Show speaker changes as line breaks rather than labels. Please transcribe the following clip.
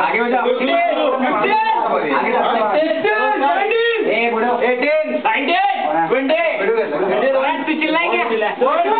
आगे बजा
eighteen nineteen twenty twenty चिल्लाएँगे